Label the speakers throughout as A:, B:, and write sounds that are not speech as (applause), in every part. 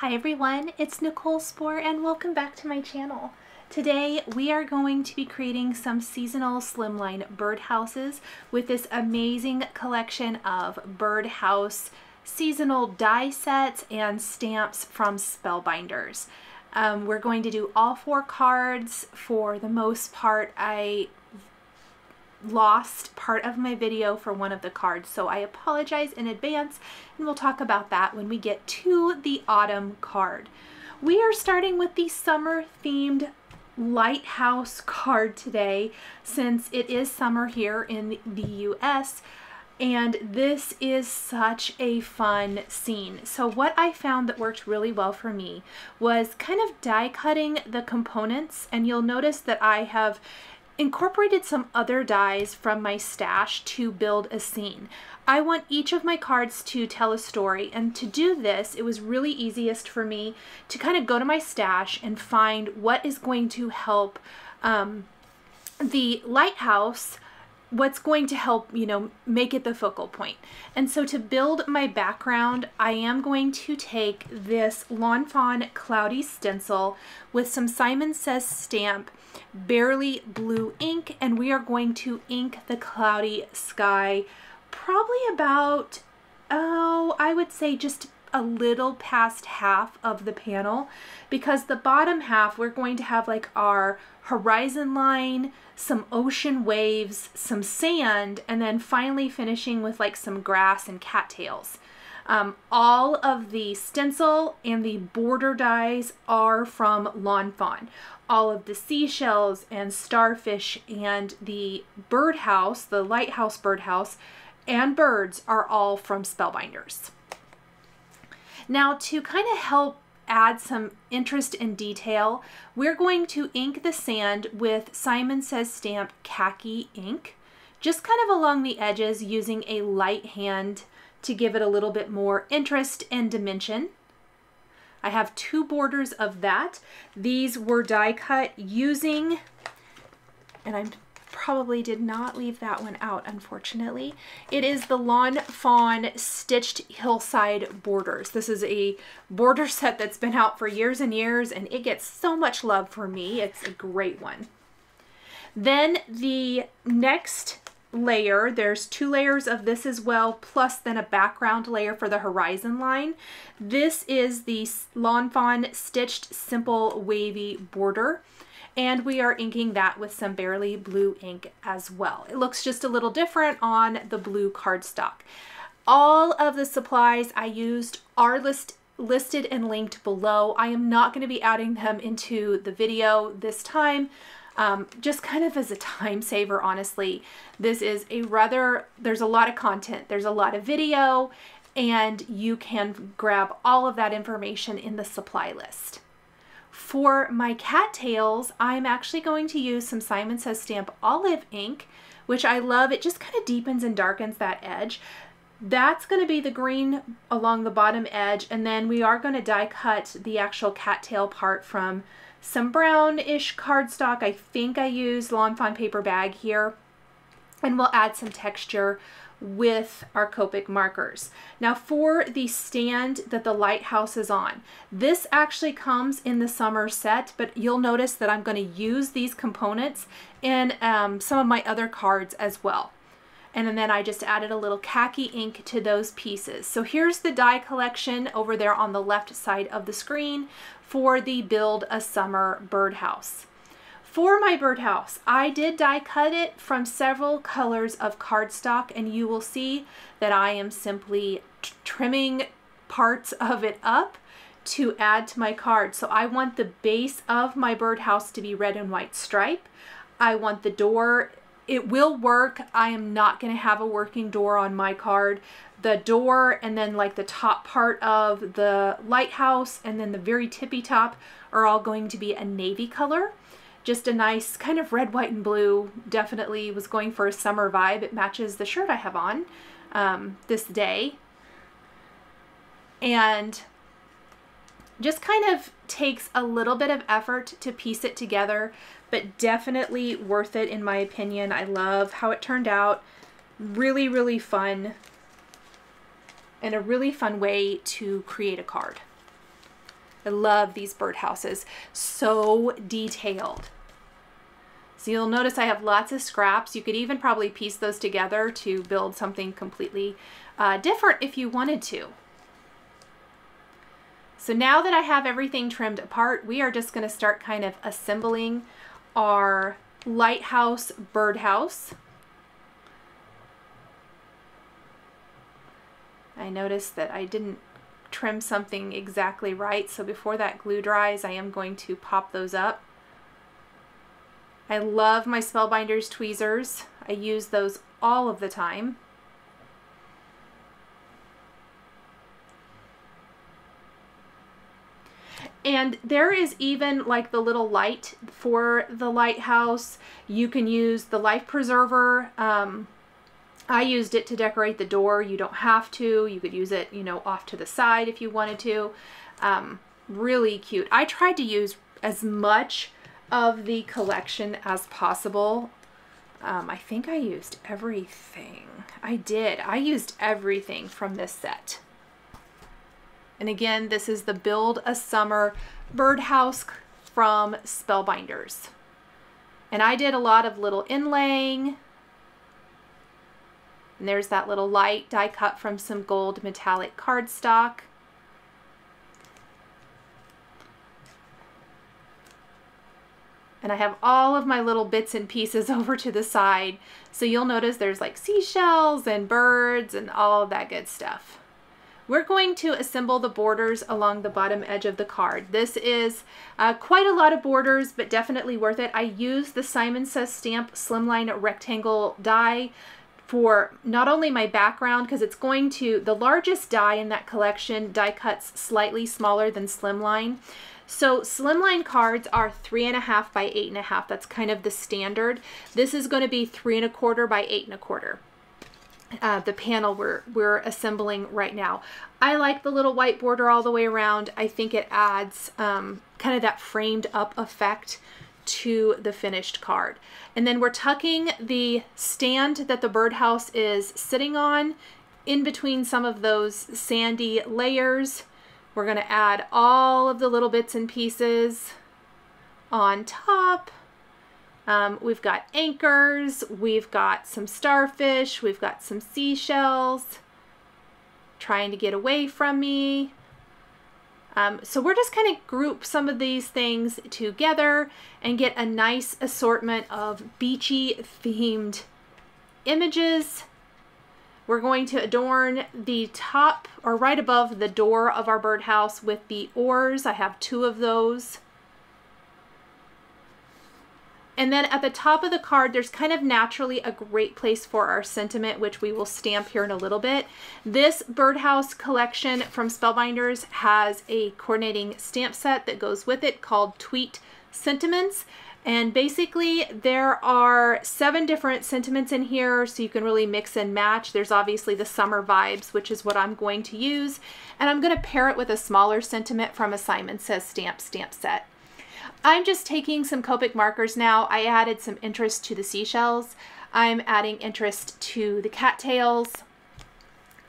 A: Hi everyone, it's Nichol Spohr and welcome back to my channel. Today we are going to be creating some seasonal slimline birdhouses with this amazing collection of birdhouse seasonal die sets and stamps from Spellbinders. Um, we're going to do all four cards. For the most part, I lost part of my video for one of the cards, so I apologize in advance, and we'll talk about that when we get to the autumn card. We are starting with the summer themed lighthouse card today since it is summer here in the US and this is such a fun scene. So what I found that worked really well for me was kind of die cutting the components and you'll notice that I have incorporated some other dies from my stash to build a scene. I want each of my cards to tell a story and to do this it was really easiest for me to kind of go to my stash and find what is going to help um, the lighthouse what's going to help, you know, make it the focal point. And so to build my background, I am going to take this Lawn Fawn Cloudy stencil with some Simon Says stamp, barely blue ink, and we are going to ink the cloudy sky probably about, oh, I would say just a little past half of the panel because the bottom half we're going to have like our horizon line, some ocean waves, some sand, and then finally finishing with like some grass and cattails. Um, all of the stencil and the border dies are from Lawn Fawn. All of the seashells and starfish and the birdhouse, the lighthouse birdhouse, and birds are all from Spellbinders. Now to kind of help add some interest and detail, we're going to ink the sand with Simon Says Stamp Khaki ink, just kind of along the edges using a light hand to give it a little bit more interest and dimension. I have two borders of that. These were die cut using, and I'm probably did not leave that one out, unfortunately. It is the Lawn Fawn Stitched Hillside Borders. This is a border (laughs) set that's been out for years and years, and it gets so much love for me. It's a great one. Then the next layer, there's two layers of this as well, plus then a background layer for the horizon line. This is the Lawn Fawn Stitched Simple Wavy Border and we are inking that with some Barely Blue ink as well. It looks just a little different on the blue cardstock. All of the supplies I used are list, listed and linked below. I am not going to be adding them into the video this time. Um, just kind of as a time saver, honestly. This is a rather, there's a lot of content. There's a lot of video and you can grab all of that information in the supply list. For my cattails, I'm actually going to use some Simon Says Stamp Olive Ink, which I love. It just kind of deepens and darkens that edge. That's going to be the green along the bottom edge, and then we are going to die cut the actual cattail part from some brownish cardstock. I think I used Lawn Fawn paper bag here, and we'll add some texture with our Copic markers. Now for the stand that the lighthouse is on, this actually comes in the summer set, but you'll notice that I'm going to use these components in um, some of my other cards as well. And then I just added a little khaki ink to those pieces. So here's the die collection over there on the left side of the screen for the Build a Summer Birdhouse. For my birdhouse, I did die cut it from several colors of cardstock and you will see that I am simply trimming parts of it up to add to my card. So I want the base of my birdhouse to be red and white stripe. I want the door, it will work. I am not going to have a working door on my card. The door and then like the top part of the lighthouse and then the very tippy top are all going to be a navy color just a nice kind of red, white, and blue. Definitely was going for a summer vibe. It matches the shirt I have on um, this day. And just kind of takes a little bit of effort to piece it together, but definitely worth it in my opinion. I love how it turned out. Really, really fun and a really fun way to create a card. I love these birdhouses. So detailed. So you'll notice I have lots of scraps. You could even probably piece those together to build something completely uh, different if you wanted to. So now that I have everything trimmed apart, we are just gonna start kind of assembling our lighthouse birdhouse. I noticed that I didn't trim something exactly right, so before that glue dries, I am going to pop those up. I love my Spellbinders tweezers. I use those all of the time. And there is even like the little light for the lighthouse. You can use the life preserver. Um, I used it to decorate the door. You don't have to. You could use it, you know, off to the side if you wanted to. Um, really cute. I tried to use as much of the collection as possible. Um, I think I used everything. I did. I used everything from this set. And again, this is the Build a Summer Birdhouse from Spellbinders. And I did a lot of little inlaying. And there's that little light die cut from some gold metallic cardstock. And I have all of my little bits and pieces (laughs) over to the side. So you'll notice there's like seashells and birds and all of that good stuff. We're going to assemble the borders along the bottom edge of the card. This is uh, quite a lot of borders, but definitely worth it. I use the Simon Says Stamp Slimline Rectangle die for not only my background, because it's going to, the largest die in that collection, die cuts slightly smaller than Slimline. So slimline cards are three and a half by eight and a half. That's kind of the standard. This is going to be three and a quarter by eight and a quarter uh, the panel we're, we're assembling right now. I like the little white border all the way around. I think it adds um, kind of that framed up effect to the finished card. And then we're tucking the stand that the birdhouse is sitting on in between some of those sandy layers. We're going to add all of the little bits and pieces on top um, we've got anchors, we've got some starfish, we've got some seashells trying to get away from me. Um, so we're just kind of group some of these things together and get a nice assortment of beachy themed images. We're going to adorn the top or right above the door of our birdhouse with the oars. I have two of those. And then at the top of the card, there's kind of naturally a great place for our sentiment, which we will stamp here in a little bit. This Birdhouse collection from Spellbinders has a coordinating stamp set that goes with it called Tweet Sentiments. And basically there are seven different sentiments in here so you can really mix and match. There's obviously the summer vibes, which is what I'm going to use. And I'm going to pair it with a smaller sentiment from a Simon Says Stamp stamp set. I'm just taking some Copic markers now. I added some interest to the seashells. I'm adding interest to the cattails.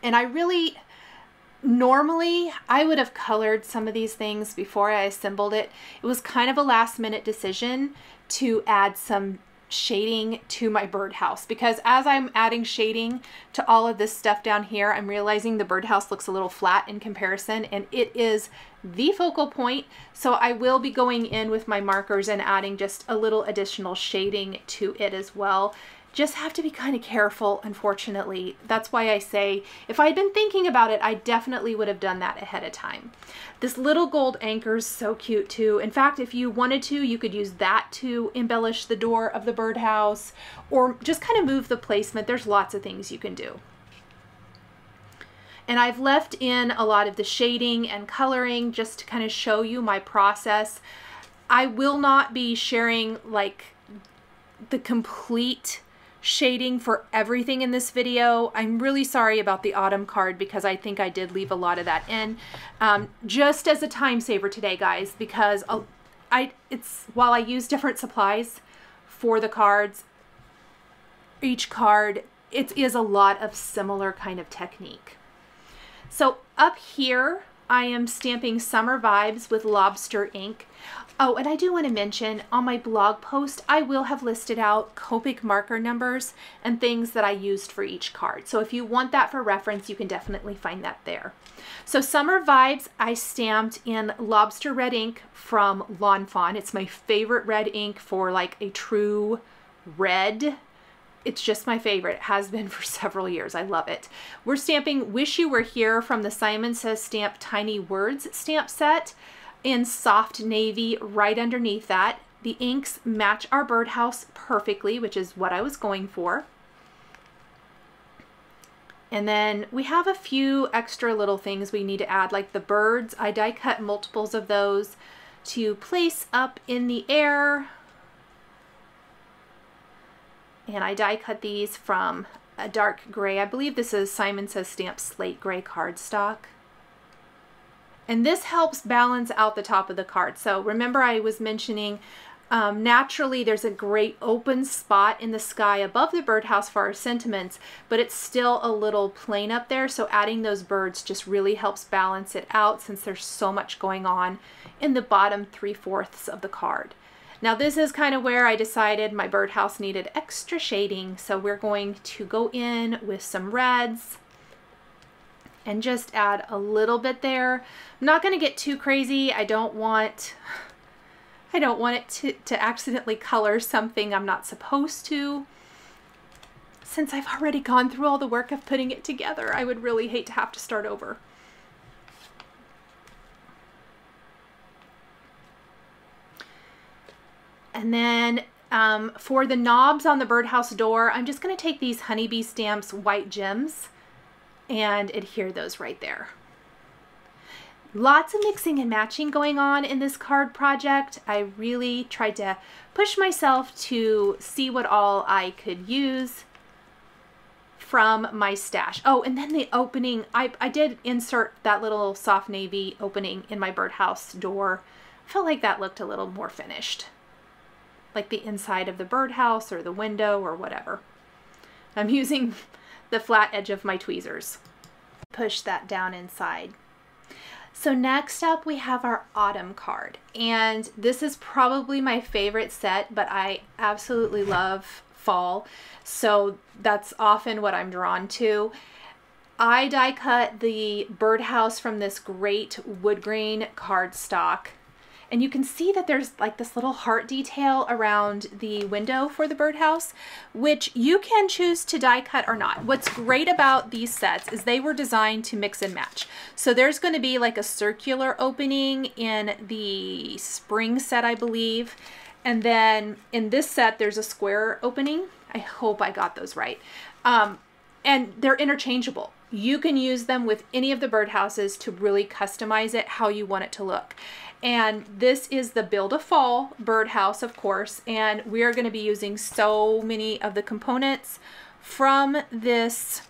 A: And I really, normally I would have colored some of these things before I assembled it. It was kind of a last minute decision to add some shading to my birdhouse because as I'm adding shading to all of this stuff down here, I'm realizing the birdhouse looks a little flat in comparison and it is the focal point. So I will be going in with my markers and adding just a little additional shading to it as well just have to be kind of careful, unfortunately. That's why I say if I had been thinking about it, I definitely would have done that ahead of time. This little gold anchor is so cute too. In fact, if you wanted to, you could use that to embellish the door of the birdhouse or just kind of move the placement. There's lots of things you can do. And I've left in a lot of the shading and coloring just to kind of show you my process. I will not be sharing like the complete shading for everything in this video. I'm really sorry about the autumn card because I think I did leave a lot of that in. Um, just as a time saver today, guys, because I it's while I use different supplies for the cards, each card, it is a lot of similar kind of technique. So up here I am stamping Summer Vibes with Lobster ink. Oh, and I do want to mention on my blog post, I will have listed out Copic marker numbers and things that I used for each card. So if you want that for reference, you can definitely find that there. So Summer Vibes, I stamped in Lobster Red ink from Lawn Fawn. It's my favorite red ink for like a true red it's just my favorite. It has been (laughs) for several years. I love it. We're stamping Wish You Were Here from the Simon Says Stamp Tiny Words stamp set in soft navy right underneath that. The inks match our birdhouse perfectly, which is what I was going for. And then we have a few extra little things we need to add, like the birds. I die cut multiples of those to place up in the air. And I die cut these from a dark gray. I believe this is Simon Says Stamp Slate Gray cardstock. And this helps balance out the top of the card. So remember I was mentioning um, naturally there's a great open spot in the sky above the birdhouse for our sentiments, but it's still a little plain up there. So adding those birds just really helps balance it out since there's so much going on in the bottom three-fourths of the card. Now this is kind of where I decided my birdhouse needed extra shading. So we're going to go in with some reds and just add a little bit there. I'm not going to get too crazy. I don't want I don't want it to, to accidentally color something I'm not supposed to. Since I've already gone through all the work of putting it together, I would really hate to have to start over. And then um, for the knobs on the birdhouse door, I'm just going to take these Honeybee Stamps White Gems and adhere those right there. Lots of mixing and matching going on in this card project. I really tried to push myself to see what all I could use from my stash. Oh, and then the opening, I, I did insert that little soft navy opening in my birdhouse door. I felt like that looked a little more finished. Like the inside of the birdhouse or the window or whatever. I'm using the flat edge of my tweezers. Push that down inside. So next up we have our autumn card and this is probably my favorite set but I absolutely love fall so that's often what I'm drawn to. I die cut the birdhouse from this great wood grain cardstock and you can see that there's like this little heart detail around the window for the birdhouse, which you can choose to die cut or not. What's great about these sets is they were designed to mix and match. So there's going to be like a circular opening in the spring set, I believe. And then in this set, there's a square opening. I hope I got those right. Um, and they're interchangeable. You can use them with any of the birdhouses to really customize it how you want it to look. And this is the Build a Fall birdhouse, of course, and we are going to be using so many of the components from this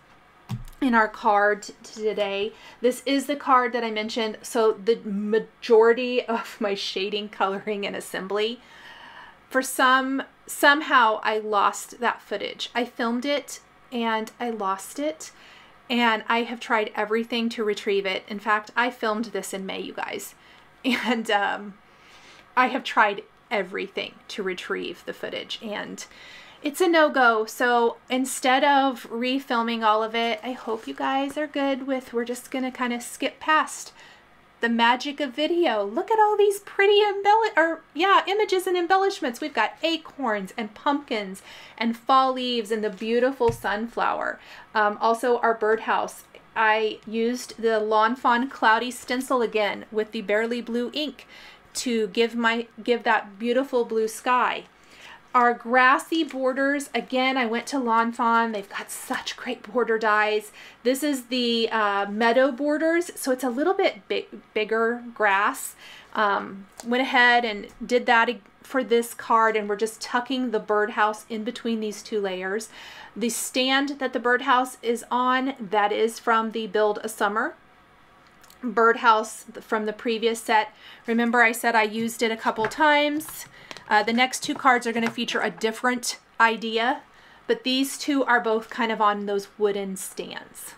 A: in our card today. This is the card that I mentioned. So the majority of (laughs) my shading, coloring, and assembly, for some, somehow I lost that footage. I filmed it and I lost it and I have tried everything to retrieve it. In fact, I filmed this in May, you guys and um, I have tried everything to retrieve the footage and it's a no-go. So instead of refilming all of it I hope you guys are good with we're just gonna kind of skip past the magic of video. Look at all these pretty embellish or yeah images and embellishments. We've got acorns and pumpkins and fall leaves and the beautiful sunflower. Um, also our birdhouse I used the Lawn Fawn Cloudy stencil again with the Barely Blue ink to give my give that beautiful blue sky. Our grassy borders, again, I went to Lawn Fawn. They've got such great border dies. This is the uh, meadow borders, so it's a little bit big, bigger grass. Um, went ahead and did that for this card, and we're just tucking the birdhouse in between these two layers. The stand that the birdhouse is on, that is from the Build a Summer birdhouse from the previous set. Remember I said I used it a couple times. Uh, the next two cards are going to feature a different idea, but these two are both kind of on those wooden stands.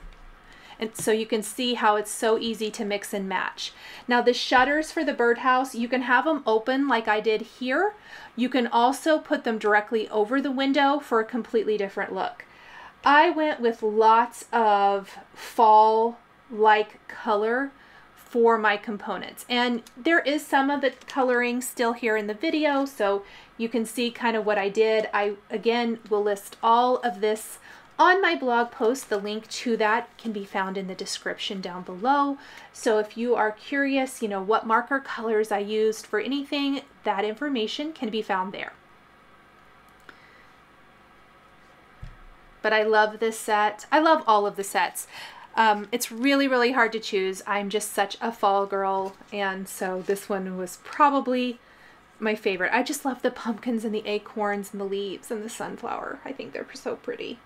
A: And so you can see how it's so easy to mix and match. Now the shutters for the birdhouse, you can have them open like I did here. You can also put them directly over the window for a completely different look. I went with lots of fall-like color for my components. And there is some of the coloring still here in the video, so you can see kind of what I did. I, again, will list all of this on my blog post. The link to that can be found in the description down below. So if you are curious, you know, what marker colors I used for anything, that information can be found there. But I love this set. I love all of the sets. Um, it's really, really hard to choose. I'm just such a fall girl, and so this one was probably my favorite. I just love the pumpkins and the acorns and the leaves and the sunflower. I think they're so pretty.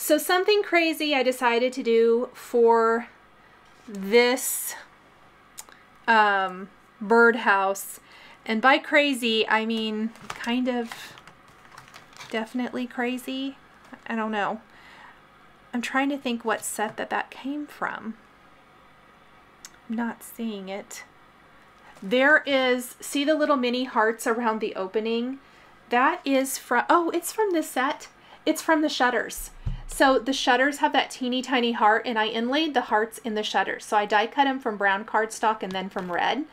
A: So something crazy I decided to do for this um, birdhouse, and by crazy, I mean kind of definitely crazy. I don't know. I'm trying to think what set that that came from. I'm not seeing it. There is, see the little mini hearts around the opening? That is from, oh, it's from this set. It's from the shutters. So the shutters have that teeny tiny heart and I inlaid the hearts in the shutters. So I die cut them from brown cardstock and then from red.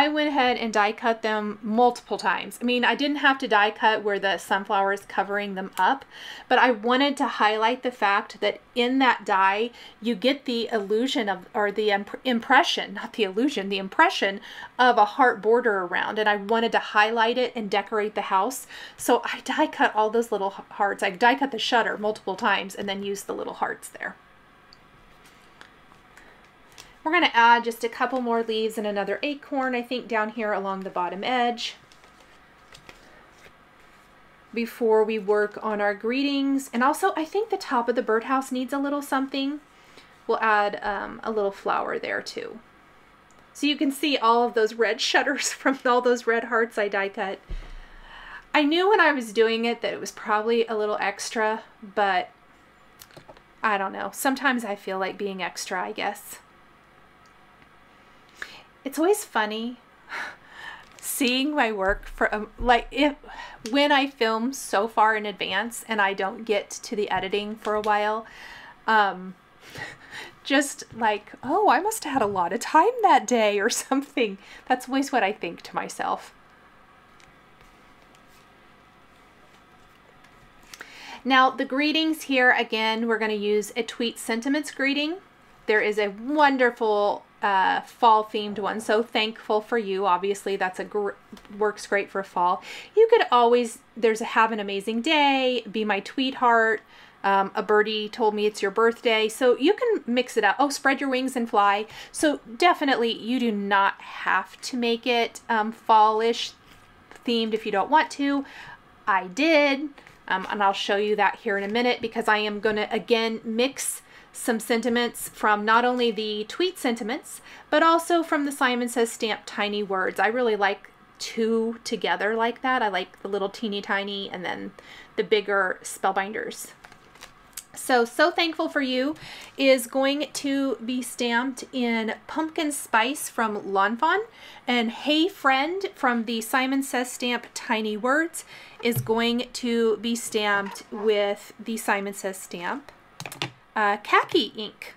A: I went ahead and die cut them multiple times. I mean, I didn't have to die cut where the sunflower is covering them up, but I wanted to highlight the fact that in that die, you get the illusion of, or the imp impression, not the illusion, the impression of a heart border around. And I wanted to highlight it and decorate the house. So I (laughs) die cut all those little hearts. I die cut the shutter multiple times and then use the little hearts there. We're going to add just a couple more leaves and another acorn, I think, down here along the bottom edge before we work on our greetings. And also, I think the top of the birdhouse needs a little something. We'll add um, a little flower there too. So you can see all of those red (laughs) shutters from all those red hearts I die cut. I knew when I was doing it that it was probably a little extra, but I don't know. Sometimes I feel like being extra, I guess it's always funny seeing my work for um, like if when I film so far in advance and I don't get to the editing for a while um just like oh I must have had a lot of time that day or (laughs) something. That's always what I think to myself. Now the greetings here again we're going to use a tweet sentiments greeting. There is a wonderful uh, fall themed one. So thankful for you. Obviously, that's a gr works great for fall. You could always there's a have an amazing day. Be my tweet heart. Um, a birdie told me it's your birthday. So you can mix it up. Oh, spread your wings and fly. So definitely you do not have to make it um, fallish themed if you don't want to. I did. Um, and I'll show you that here in a minute because I am going to again mix some sentiments from not only the tweet sentiments, but also from the Simon Says stamp tiny words. I really like two together like that. I like the little teeny tiny and then the bigger spellbinders. So, So Thankful for You is going to be stamped in Pumpkin Spice from Lawn Fawn. And Hey Friend from the Simon Says stamp Tiny Words is going to be stamped with the Simon Says stamp uh, khaki ink.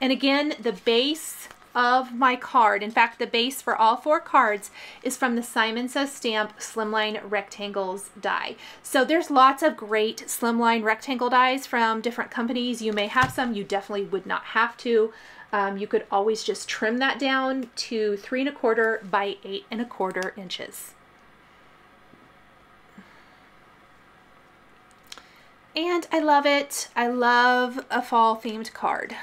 A: And again, the base of my card, in fact, the base for all four cards is from the Simon Says Stamp Slimline Rectangles die. So there's lots of great slimline rectangle dies from different companies. You may have some, you definitely would not have to. Um, you could always just trim that down to three and a quarter by eight and a quarter inches. And I love it. I love a fall themed card.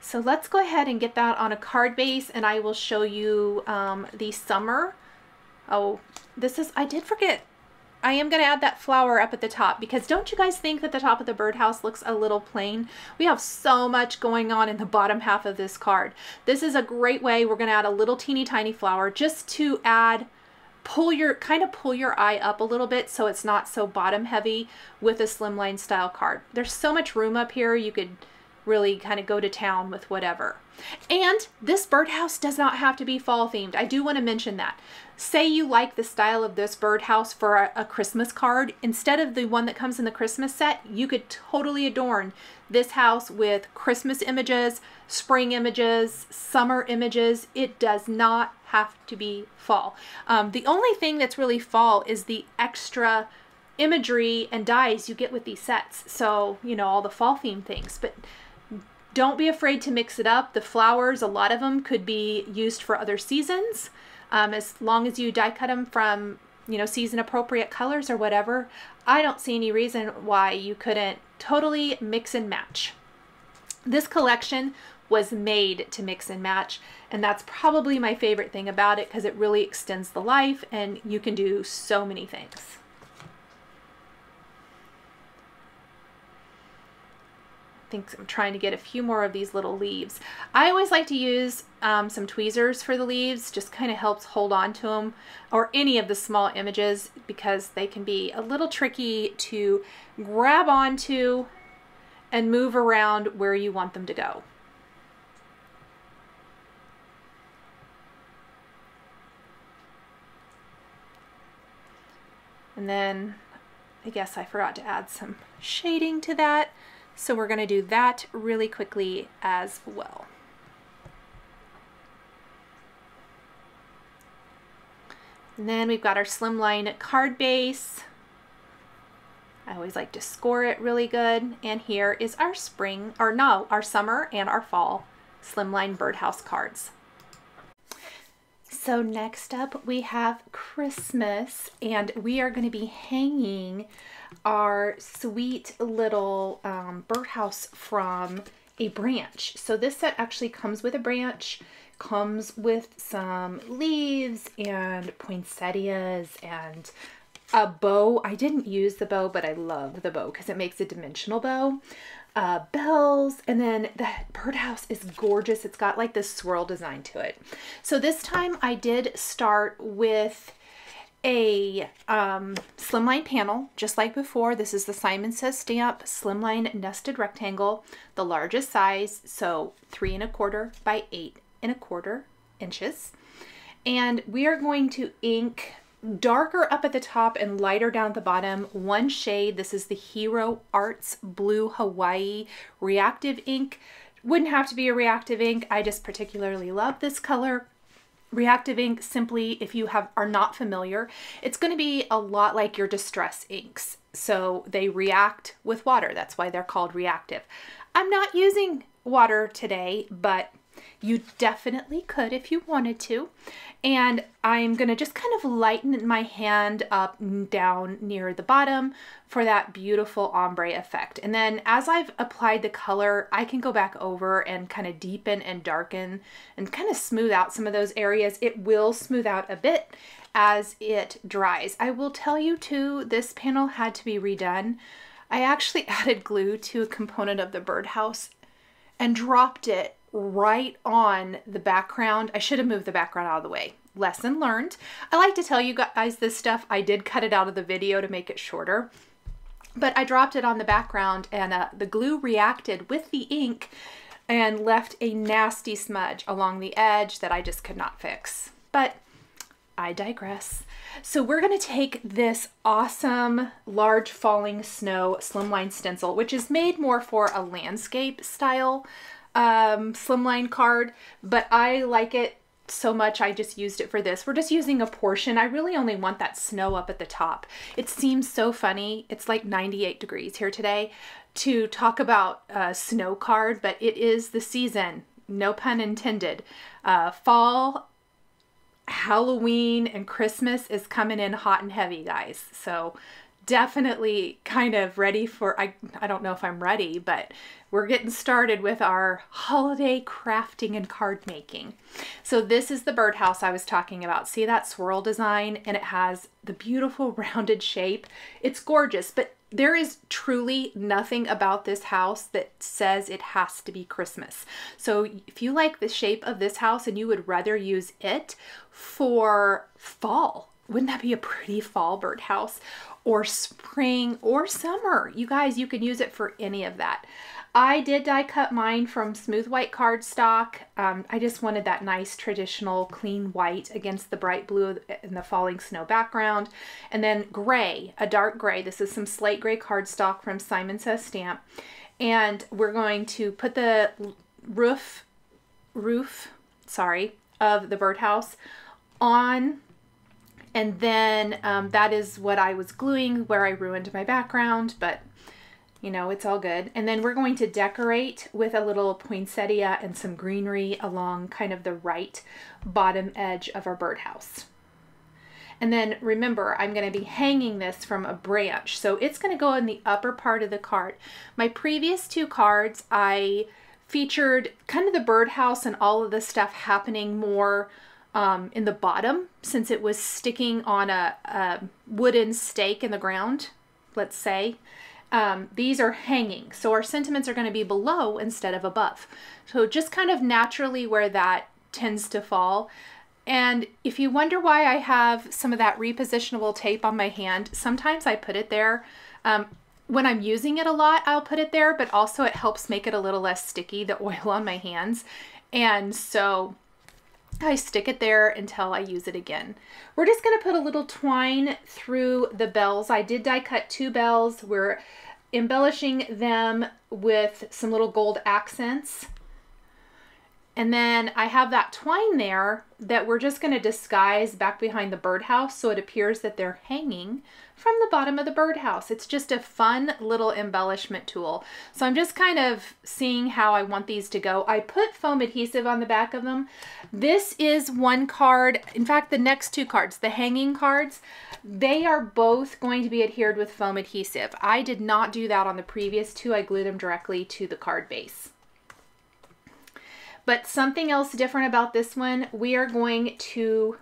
A: So let's go ahead and get that on a card base and I will show you um, the summer. Oh, this is, I did forget. I am going to add that flower up at the top because don't you guys think that the top of the birdhouse looks a little plain? We have so much going on in the bottom half of this card. This is a great way. We're going to add a little teeny tiny flower just to add pull your kind of pull your eye up a little bit so it's not so bottom heavy with a slimline style card. There's so much room up here you could really kind of go to town with whatever. And this birdhouse does not have to be fall themed. I do want to mention that. Say you like the style of this birdhouse for a, a, Christmas card. Instead of the one that comes in the Christmas set, you could totally adorn this house with Christmas images, spring images, summer images. It does not have to be fall. Um, the only thing that's really fall is the extra imagery and dies you get with these sets. So, you know, all the fall theme things. But don't be afraid to mix it up. The flowers, a lot of them could be used for other seasons. Um, as long as you die cut them from, you know, season appropriate colors or whatever, I don't see any reason why you couldn't totally mix and match. This collection was made to mix and match and that's probably my favorite thing about it because it really extends the life and you can do so many things. Think I'm trying to get a few more of these little leaves. I always like to use um, some tweezers for the leaves, just kind of helps hold on to them, or any of the small images, because they can be a little tricky to grab onto and move around where you want them to go. And then I guess I forgot to add some shading to that. So we're going to do that really quickly as well. And then we've got our slimline card base. I always like to score it really good. And here is our spring, or no, our summer and our fall slimline birdhouse cards. So next up we have Christmas and we are going to be hanging our sweet little um, birdhouse from a branch. So this set actually comes with a branch, comes with some leaves and poinsettias and a bow. I didn't use the bow, but I love the bow because it makes a dimensional bow. Uh, bells, and then the birdhouse is gorgeous. It's got like this swirl design to it. So this time I did start with a um, slimline panel, just like before. This is the Simon Says Stamp Slimline Nested Rectangle, the largest size, so three and a quarter by eight and a quarter inches. And we are going to ink darker up at the top and lighter down at the bottom. One shade, this is the Hero Arts Blue Hawaii Reactive Ink. Wouldn't have to be a reactive ink. I just particularly love this color. Reactive ink, simply, if you have are not familiar, it's going to be a lot like your distress inks. So they react with water. That's why they're called reactive. I'm not using water today, but you definitely could if you wanted to. And I'm going to just kind of lighten my hand up down near the bottom for that beautiful ombre effect. And then as I've applied the color, I can go back over and kind of deepen and darken and kind of smooth out some of those areas. It will smooth out a bit as it dries. I will tell you too, this panel had to be redone. I actually (laughs) added glue to a component of the birdhouse and dropped it right on the background. I should have moved the background out of the way. Lesson learned. I like to tell you guys this stuff. I did cut it out of the video to make it shorter, but I dropped it on the background and uh, the glue reacted with the ink and left a nasty smudge along the edge that I just could not fix. But I digress. So we're going to take this awesome large falling snow slimline stencil, which is made more for a landscape style um, slimline card, but I like it so much I just used it for this. We're just using a portion. I really only want that snow up at the top. It seems so funny. It's like 98 degrees here today to talk about a snow card, but it is the season, no pun intended. Uh, fall, Halloween, and Christmas is coming in hot and heavy, guys. So definitely kind of ready for, I, I don't know if I'm ready, but we're getting started with our holiday crafting and card making. So this is the birdhouse I was talking about. See that swirl design? And it has the beautiful (laughs) rounded shape. It's gorgeous, but there is truly nothing about this house that says it has to be Christmas. So if you like the shape of this house and you would rather use it for fall, wouldn't that be a pretty fall birdhouse? Or spring or summer. You guys, you can use it for any of that. I did die cut mine from smooth white cardstock. Um, I just wanted that nice traditional clean white against the bright blue and the falling snow background. And then gray, a dark gray. This is some slate gray cardstock from Simon Says Stamp. And we're going to put the roof, roof, sorry, of the birdhouse on and then um, that is what I was gluing where I ruined my background, but you know, it's all good. And then we're going to decorate with a little poinsettia and some greenery along kind of the right bottom edge of our birdhouse. And then remember, I'm going to be hanging this from a branch. So it's going to go in the upper part of the card. My previous two cards, I featured kind of the birdhouse and all of the stuff happening more um, in the bottom since it was sticking on a, a wooden stake in the ground, let's say um, these are hanging. So our sentiments are going to be below instead of above. So just kind of naturally where that tends to fall. And if you wonder why I have some of that repositionable tape on my hand, sometimes I put it there. Um, when I'm using it a lot, I'll put it there, but also it helps make it a little less sticky, the (laughs) oil on my hands. And so I stick it there until I use it again. We're just going to put a little twine through the bells. I did die cut two bells. We're embellishing them with some little gold accents. And then I have that twine there that we're just going to disguise back behind the birdhouse so it appears that they're hanging from the bottom of the birdhouse. It's just a fun little embellishment tool. So I'm just kind of seeing how I want these to go. I put foam adhesive on the back of them. This is one card. In fact, the next two cards, the hanging cards, they are both going to be adhered with foam adhesive. I did not do that on the previous two. I glued them directly to the card base. But something else different about this one, we are going to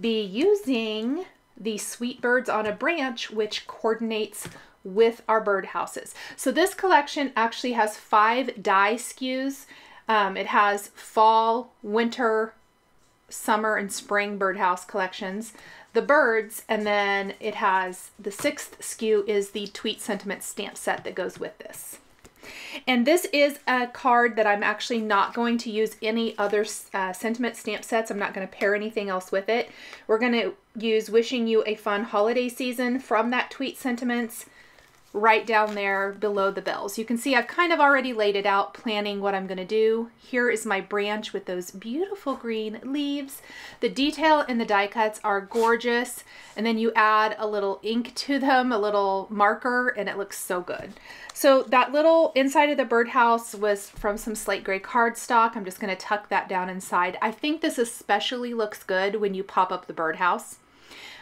A: be using the sweet birds on a branch, which coordinates with our birdhouses. So this collection actually has five die SKUs. Um, it has fall, winter, summer, and spring birdhouse collections. The birds, and then it has the sixth SKU is the Tweet Sentiment stamp set that goes with this. And this is a card that I'm actually not going to use any other uh, sentiment stamp sets. I'm not going to pair anything else with it. We're going to use Wishing You a Fun Holiday Season from that Tweet Sentiments right down there below the bells. You can see I've kind of already laid it out planning what I'm going to do. Here is my branch with those beautiful green leaves. The detail in the die cuts are gorgeous and then you add a little ink to them, a little marker, and it looks so good. So that little inside of the birdhouse was from some slate gray cardstock. I'm just going to tuck that down inside. I think this especially looks good when you pop up the birdhouse.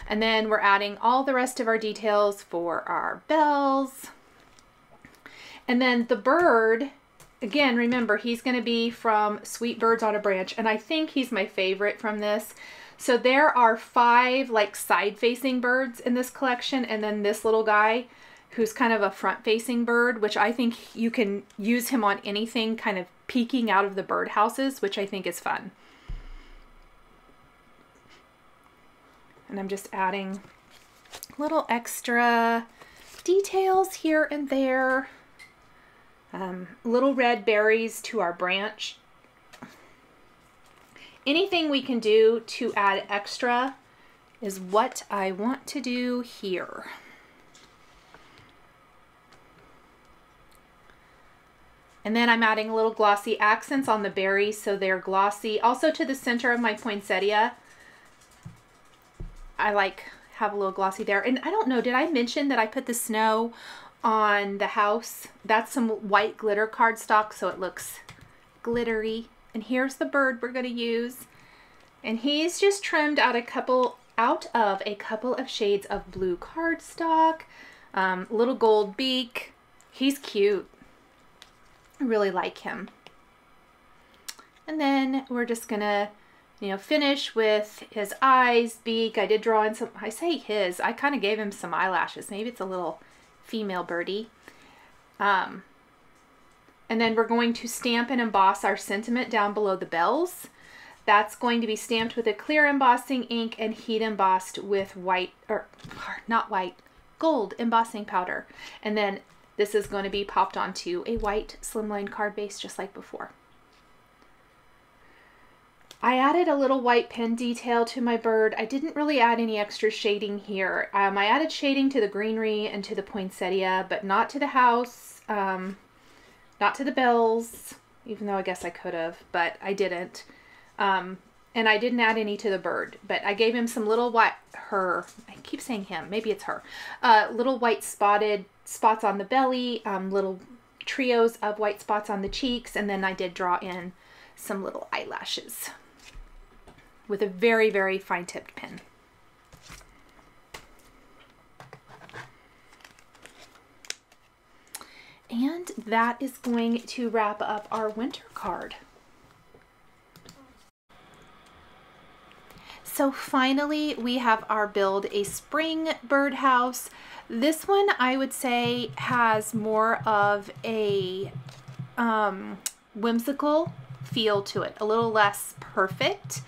A: And then we're adding all the rest of our details for our bells. And then the bird, again, remember, he's going to be from Sweet Birds on a Branch. And I think he's my favorite from this. So there are five like side-facing birds in this collection. And then this little guy who's kind of a front-facing bird, which I think you can use him on anything kind of peeking out of the birdhouses, which I think is fun. And I'm just adding little extra details here and there. Um, little red berries to our branch. Anything we can do to add extra is what I want to do here. And then I'm adding little glossy accents on the berries so they're glossy. Also to the center of my poinsettia, I like have a little glossy there. And I don't know, did I mention that I put the snow on the house? That's some white glitter cardstock, so it looks glittery. And here's the bird we're going to use. And he's just trimmed out a couple out of a couple of shades of blue cardstock, um, little gold beak. He's cute. I really like him. And then we're just gonna, you know, finish with his eyes, beak. I did draw in some, I say his, I kind of gave him some eyelashes. Maybe it's a little female birdie. Um, and then we're going to stamp and emboss our sentiment down below the bells. That's going to be stamped with a clear embossing ink and heat embossed with white, or not white, gold embossing powder. And then this is going to be popped onto a white slimline card base just like before. I added a little white pen detail to my bird. I didn't really add any extra shading here. Um, I added shading to the greenery and to the poinsettia, but not to the house, um, not to the bells, even though I guess I could have, but I didn't. Um, and I didn't add any to the bird, but I gave him some little white, her, I keep saying him, maybe it's her, uh, little white spotted spots on the belly, um, little trios of white spots on the cheeks, and then I did draw in some little eyelashes with a very, very fine tipped pen. And that is going to wrap up our winter card. So finally, we have our build a spring birdhouse. This one, I would say, has more of a um, whimsical feel to it, a little less perfect.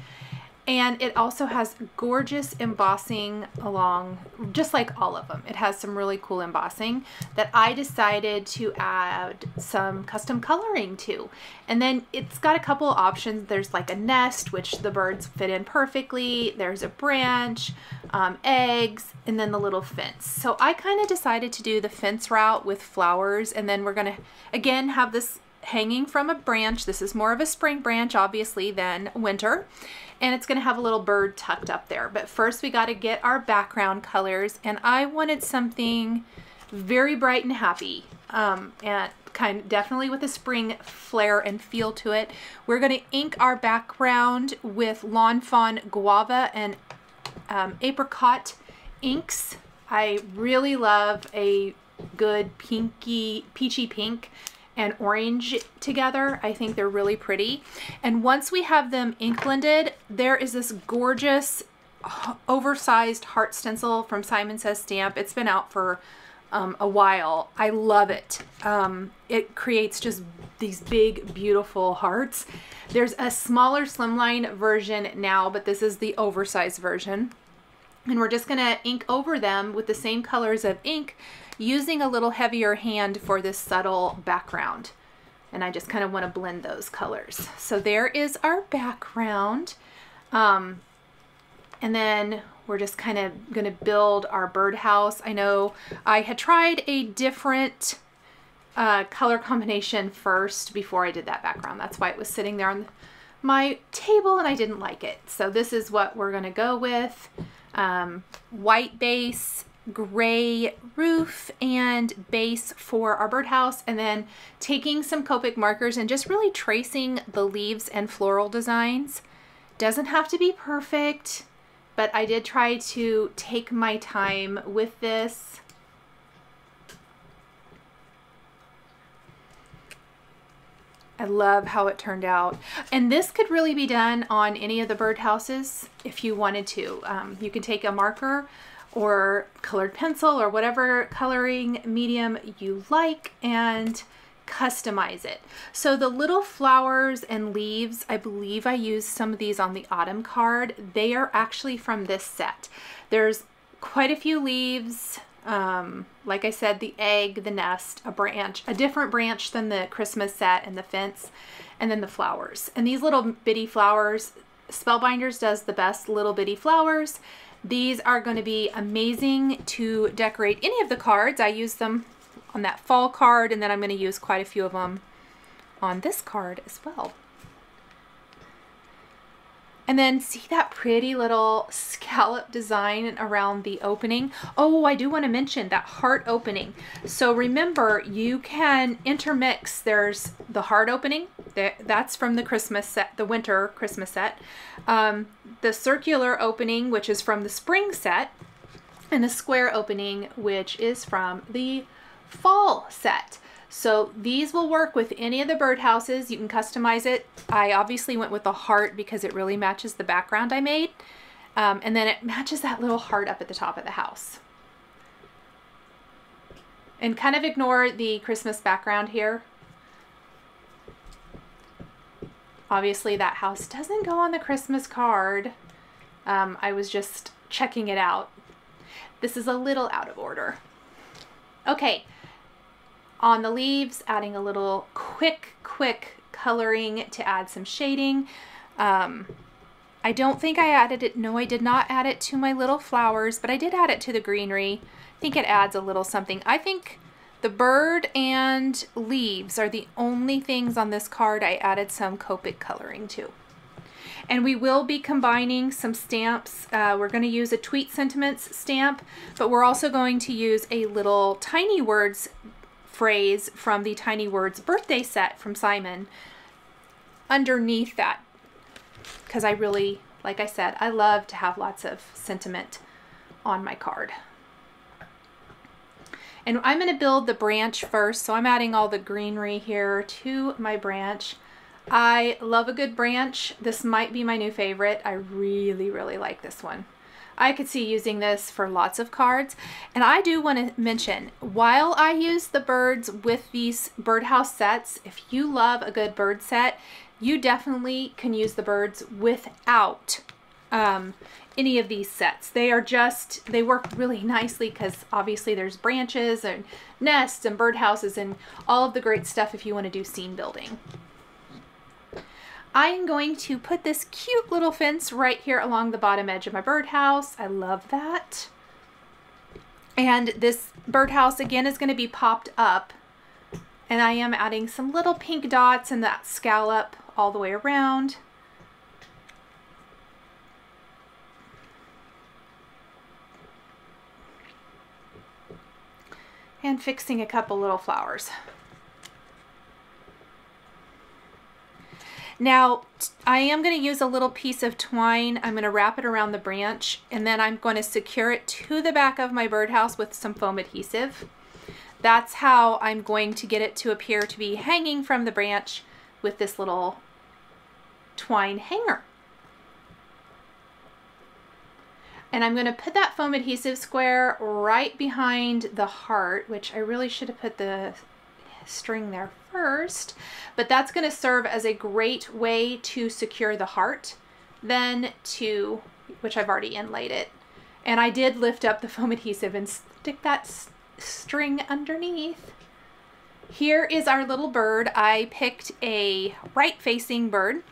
A: And it also has gorgeous embossing along, just like all of them. It has some really cool embossing that I decided to add some custom coloring to. And then it's got a couple options. There's like a nest, which the birds fit in perfectly. There's a branch, um, eggs, and then the little fence. So I kind of decided to do the fence route with flowers. And then we're going to, again, have this hanging from a branch. This is more of a spring branch, obviously, than winter and it's going to have a little bird tucked up there. But first we got to get our background colors and I wanted something very bright and happy um, and kind of definitely with a spring flair and feel to it. We're going to ink our background with Lawn Fawn Guava and um, Apricot inks. I really love a good pinky, peachy pink and orange together. I think they're really pretty. And once we have them ink blended, there is this gorgeous oversized heart stencil from Simon Says Stamp. It's been out for um, a while. I love it. Um, it creates just these big, beautiful hearts. There's a smaller slimline version now, but this is the oversized version. And we're just gonna ink over them with the same colors of ink using a little heavier hand for this subtle background. And I just kind of want to blend those colors. So there is our background. Um, and then we're just kind of going to build our birdhouse. I know I had tried a different uh, color combination first before I did that background. That's why it was sitting there on my table and I didn't like it. So this is what we're going to go with. Um, white base gray roof and base for our birdhouse and then taking some Copic markers and just really tracing the leaves and floral designs. Doesn't have to be perfect, but I did try to take my time with this. I love how it turned out. And this could really be done on any of the birdhouses if you wanted to. Um, you can take a marker or colored pencil or whatever coloring medium you like and customize it. So the little flowers and leaves, I believe I used some of these on the autumn card. They are actually from this set. There's quite a few leaves. Um, like I said, the egg, the nest, a branch, a different branch than the Christmas set and the fence, and then the flowers. And these little bitty flowers, Spellbinders does the best little bitty flowers. These are going to be amazing to decorate any of the cards. I use them on that fall card and then I'm going to use quite a few of them on this card as well. And then see that pretty little scallop design around the opening? Oh, I do want to mention that heart opening. So remember, you can intermix. There's the heart opening. That's from the Christmas set, the winter Christmas set. Um, the circular opening, which is from the spring set. And the square opening, which is from the fall set. So these will work with any of the birdhouses. You can customize it. I obviously went with the heart because it really matches the background I made. Um, and then it (laughs) matches that little heart up at the top of the house. And kind of ignore the Christmas background here. Obviously that house doesn't go on the Christmas card. Um, I was just checking it out. This is a little out of order. Okay, on the leaves, adding a little quick, quick coloring to add some shading. Um, I don't think I added it. No, I did not add it to my little flowers, but I did add it to the greenery. I think it adds a little something. I think the bird and leaves are the only things on this card I added some Copic coloring to. And we will be combining some stamps. Uh, we're going to use a Tweet Sentiments stamp, but we're also going to use a little Tiny Words phrase from the Tiny Words birthday set from Simon underneath that because I really, like I said, I love to have lots of sentiment on my card. And I'm going to build the branch first, so I'm adding all the greenery here to my branch. I love a good branch. This might be my new favorite. I really, really like this one. I could see using this for lots of cards. And I do want to mention, while I use the birds with these birdhouse sets, if you love a good bird set, you definitely can use the birds without um, any of these sets. They are just, they work really nicely because obviously there's branches and nests and birdhouses and all of the great stuff if you want to do scene building. I'm going to put this cute little fence right here along the bottom edge of my birdhouse. I love that. And this birdhouse again is going to be popped up. And I am adding some little pink dots and that scallop all the way around. And fixing a couple little flowers. Now, I am going to use a little piece of twine. I'm going to wrap it around the branch and then I'm going to secure it to the back of my birdhouse with some foam adhesive. That's how I'm going to get it to appear to be hanging from the branch with this little twine hanger. And I'm going to put that foam adhesive square right behind the heart, which I really should have put the string there first, but that's going to serve as a great way to secure the heart then to, which I've already inlaid it. And I did lift up the foam adhesive and stick that string underneath. Here is our little bird. I picked a right facing bird.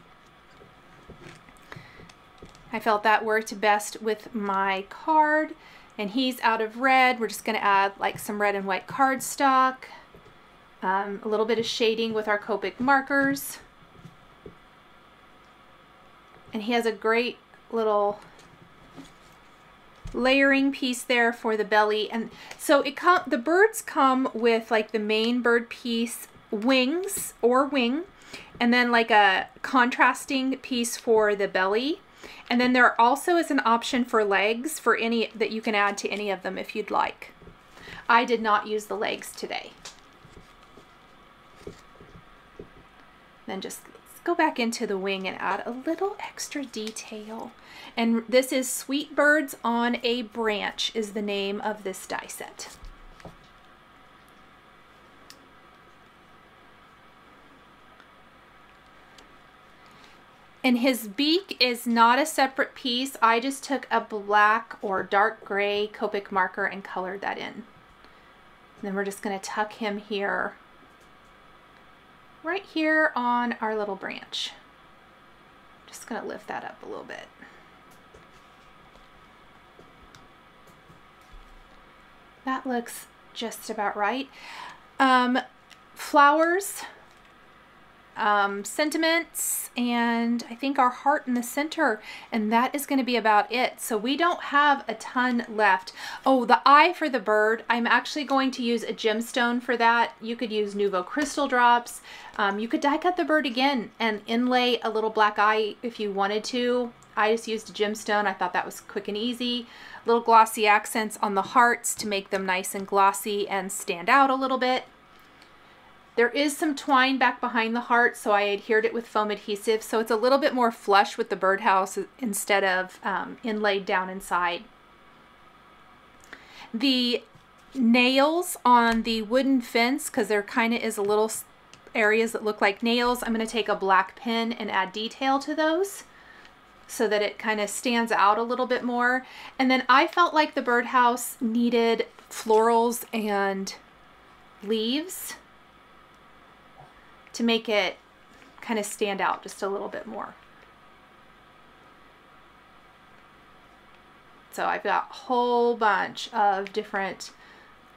A: I felt that worked best with my card and he's out of red. We're just gonna add like some red and white cardstock um, a little bit of shading with our Copic markers. And he has a great little layering piece there for the belly. And so it the birds come with like the main bird piece, wings or wing, and then like a contrasting piece for the belly. And then there also is an option for legs for any that you can add to any of them if you'd like. I did not use the legs today. Then just go back into the wing and add a little extra detail. And this is Sweet Birds on a Branch is the name of this die set. And his beak is not a separate piece. I just took a black or dark gray Copic marker and colored that in. And then we're just gonna tuck him here right here on our little branch. Just gonna lift that up a little bit. That looks just about right. Um, flowers. Um, sentiments and I think our heart in the center and that is going to be about it. So we don't have a ton left. Oh, the eye for the bird, I'm actually going to use a gemstone for that. You could use Nuvo crystal drops. Um, you could die cut the bird again and inlay a little black eye if you wanted to. I just used a gemstone. I thought that was quick and easy. Little glossy accents on the hearts to make them nice and glossy and stand out a little bit. There is some twine back behind the heart, so I adhered it with foam adhesive, so it's a little bit more flush with the birdhouse instead of um, inlaid down inside. The nails on the wooden fence, because there kind of is a little areas that look like nails, I'm going to take a black pen and add detail to those so that it kind of stands out a little bit more. And then I felt like the birdhouse needed florals and leaves to make it kind of stand out just a little bit more. So I've got a whole bunch of different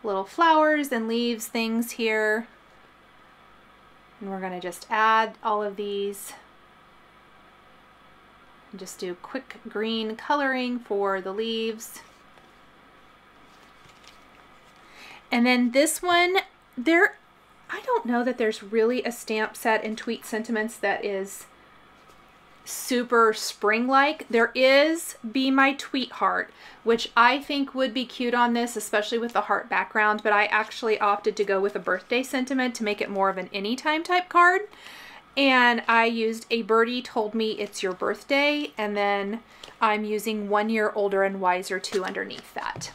A: little flowers and leaves things here. And we're going to just add all of these and just do quick green coloring for the leaves. And then this one, there I don't know that there's really a stamp set in Tweet Sentiments that is super spring-like. There is Be My Tweet Heart, which I think would be cute on this, especially with the heart background, but I actually opted to go with a birthday sentiment to make it more of an anytime type card. And I used a birdie told me it's your birthday, and then I'm using one year older and wiser too underneath that.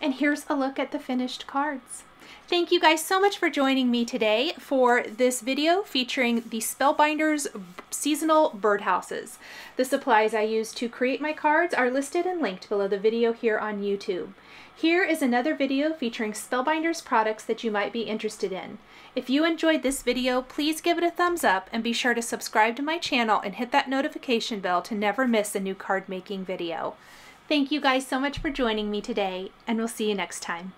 A: And here's a look at the finished cards. Thank you guys so much for joining me today for this video featuring the Spellbinders Seasonal Birdhouses. The supplies I used to create my cards are listed and linked below the video here on YouTube. Here is another video featuring Spellbinders products that you might be interested in. If you enjoyed this video, please give it a thumbs up and be sure to subscribe to my channel and hit that notification bell to never miss a new card making video. Thank you guys so much for joining me today, and we'll see you next time.